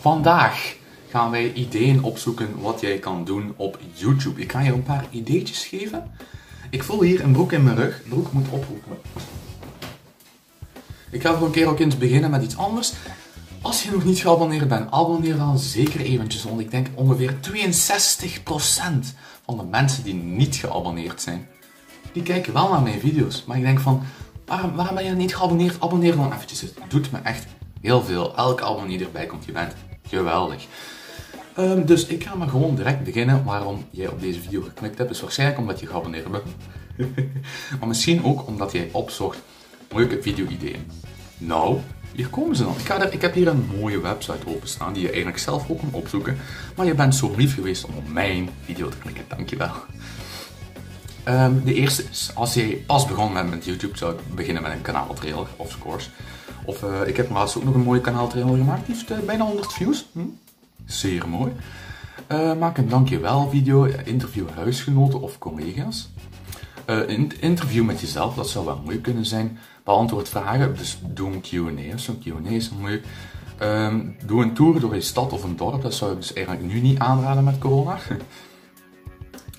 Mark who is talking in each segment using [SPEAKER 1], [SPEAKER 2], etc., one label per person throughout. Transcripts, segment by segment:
[SPEAKER 1] Vandaag gaan wij ideeën opzoeken wat jij kan doen op YouTube. Ik ga je een paar ideetjes geven. Ik voel hier een broek in mijn rug. Broek moet oproepen. Ik ga voor een keer ook eens beginnen met iets anders. Als je nog niet geabonneerd bent, abonneer dan zeker eventjes. Want ik denk ongeveer 62% van de mensen die niet geabonneerd zijn, die kijken wel naar mijn video's. Maar ik denk van, waarom, waarom ben je niet geabonneerd? Abonneer dan eventjes. Het doet me echt heel veel. Elke abonnee die erbij komt, je bent geweldig. Ehm, dus ik ga maar gewoon direct beginnen waarom jij op deze video geklikt hebt. is waarschijnlijk omdat je geabonneerd bent. maar misschien ook omdat jij opzocht leuke video-ideeën. Nou, hier komen ze dan. Ik, ga er, ik heb hier een mooie website openstaan die je eigenlijk zelf ook kan opzoeken. Maar je bent zo lief geweest om op mijn video te klikken. Dankjewel. Um, de eerste is, als je pas begonnen bent met YouTube, zou ik beginnen met een kanaaltrailer, of course. Of uh, ik heb laatst ook nog een mooie kanaaltrailer gemaakt, die heeft uh, bijna 100 views. Hm? Zeer mooi. Uh, maak een dankjewel video, interview huisgenoten of collega's. een interview met jezelf, dat zou wel mooi kunnen zijn. Beantwoord vragen, dus doe een Q&A, zo'n Q&A is moeilijk. Um, doe een tour door een stad of een dorp, dat zou ik dus eigenlijk nu niet aanraden met corona.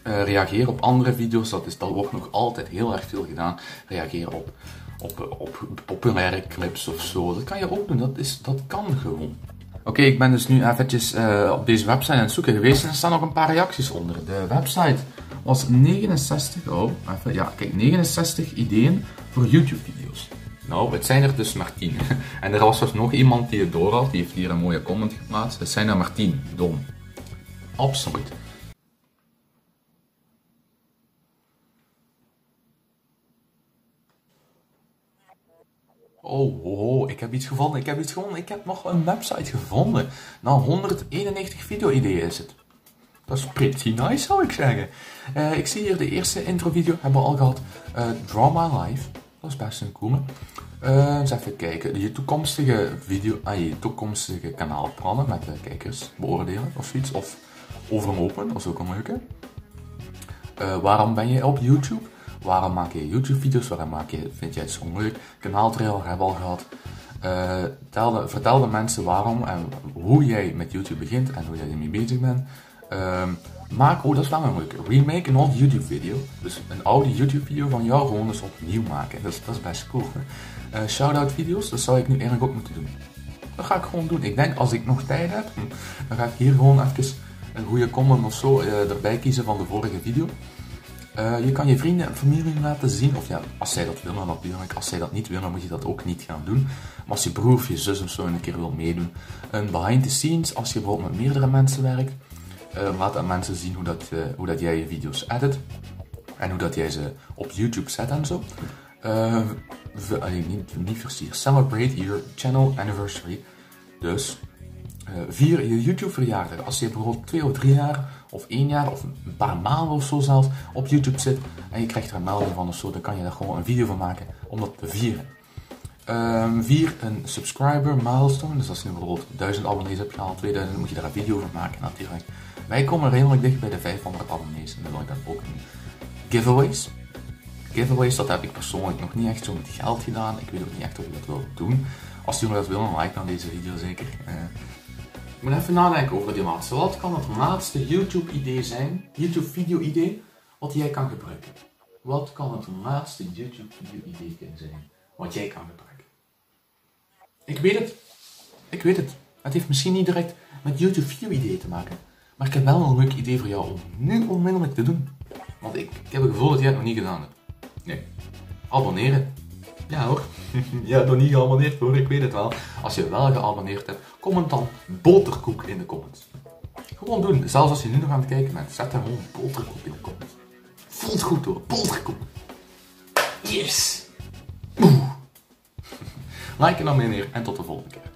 [SPEAKER 1] Uh, reageer op andere video's, dat, is, dat wordt nog altijd heel erg veel gedaan. Reageer op, op, op populaire clips of zo. Dat kan je ook doen, dat, is, dat kan gewoon. Oké, ik ben dus nu eventjes uh, op deze website aan het zoeken geweest en er staan nog een paar reacties onder. De website was 69, oh, even, ja, kijk, 69 ideeën voor YouTube-video's. Nou, het zijn er dus maar 10. en er was dus nog iemand die het door had, die heeft hier een mooie comment geplaatst. Het zijn er maar 10. Dom. Absoluut. Oh, ik heb iets gevonden, ik heb iets gevonden. Ik heb nog een website gevonden. Nou, 191 video-ideeën is het. Dat is pretty nice, zou ik zeggen. Uh, ik zie hier de eerste intro-video, hebben we al gehad. Uh, Draw My Life, dat is best een coole. Uh, eens even kijken, je toekomstige video, ah, je toekomstige kanaalplannen met de kijkers beoordelen of zoiets. Of overlopen, dat is ook een leuke. waarom ben je op YouTube? Waarom maak je YouTube-video's? Waarom maak je, vind jij het zo leuk? Kanaaltrailer hebben we al gehad. Uh, vertel de mensen waarom en hoe jij met YouTube begint en hoe jij ermee bezig bent. Uh, maak, oh dat is leuk, remake een old YouTube video. Dus een oude YouTube video van jou gewoon eens opnieuw maken. Dat is, dat is best cool. Uh, Shout-out video's, dat zou ik nu eigenlijk ook moeten doen. Dat ga ik gewoon doen. Ik denk als ik nog tijd heb, dan ga ik hier gewoon even een goede comment of zo uh, erbij kiezen van de vorige video. Uh, je kan je vrienden en familie laten zien, of ja, als zij dat willen natuurlijk. Als zij dat niet willen, dan moet je dat ook niet gaan doen. Maar als je broer of je zus of zo een keer wil meedoen. Een behind the scenes, als je bijvoorbeeld met meerdere mensen werkt. Uh, laat aan mensen zien hoe dat, uh, hoe dat jij je video's edit. En hoe dat jij ze op YouTube zet en zo. niet, niet versier. Celebrate your channel anniversary. Dus vier je YouTube verjaardag. Als je bijvoorbeeld twee of drie jaar of één jaar of een paar maanden of zo zelfs op YouTube zit en je krijgt er een melding van of zo, dan kan je daar gewoon een video van maken om dat te vieren. Um, vier, een subscriber milestone. Dus als je bijvoorbeeld 1000 abonnees hebt gehaald, 2000, dan moet je daar een video van maken natuurlijk. Wij komen redelijk dicht bij de 500 abonnees en dan wil ik dat ook doen. Giveaways. Giveaways, dat heb ik persoonlijk nog niet echt zo met geld gedaan. Ik weet ook niet echt of je dat wil doen. Als jullie dat willen, like dan deze video zeker. Ik moet even nadenken over die laatste. Wat kan het laatste YouTube-idee zijn, YouTube-video-idee, wat jij kan gebruiken? Wat kan het laatste YouTube-video-idee zijn, wat jij kan gebruiken? Ik weet het. Ik weet het. Het heeft misschien niet direct met YouTube-video-idee te maken. Maar ik heb wel een leuk idee voor jou om nu onmiddellijk te doen. Want ik, ik heb het gevoel dat jij het nog niet gedaan hebt. Nee. Abonneren. Ja hoor. ja, nog niet geabonneerd hoor, ik weet het wel. Als je wel geabonneerd hebt, comment dan boterkoek in de comments. Gewoon doen. Zelfs als je nu nog aan het kijken bent, zet dan gewoon boterkoek in de comments. Voelt goed hoor, boterkoek. Yes! Oeh. Like en abonneer en tot de volgende keer.